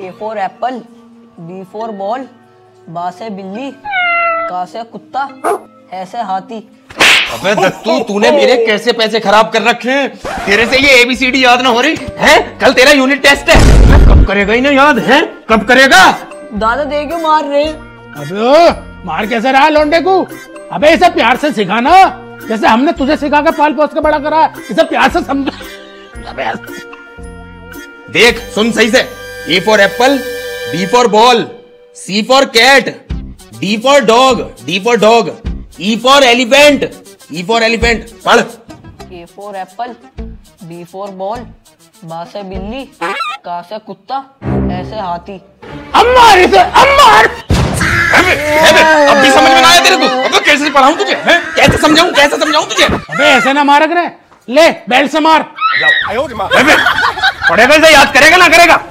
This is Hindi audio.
A for apple B for ball बा से बिल्ली का से कुत्ता ऐसे हाथी। अबे दत्तू तूने मेरे कैसे पैसे खराब कर रखे हैं? तेरे से ये एबीसीडी याद ना हो रही? है? कल तेरा यूनिट टेस्ट है। कब करेगा ही ना याद है? कब करेगा? दादा दे क्यों मार रहे हैं? अबे मार कैसे रहा लौंडे को? अबे इसे प्यार से सिखाना। जैसे हमने तुझे सिखा के पाल पोस के बड़ा करा इसे प्यार से समझ। देख सुन सही से। A for apple B for ball C for cat D for dog D for dog E for elephant E for elephant पढ़। A for apple B for ball बा से बिल्ली का से कुत्ता ऐसे हाथी। अम्मा इसे अम्मा। अबे, अबे, अब भी समझ में ना आया तेरे को। अबे कैसे पढ़ाऊं तुझे हैं? कैसे समझाऊं कैसे समझाऊं तुझे? अबे ऐसे ना मारक रे। ले बेल्ट से मार। अबे, पढ़ेगा इसे याद करेगा ना करेगा।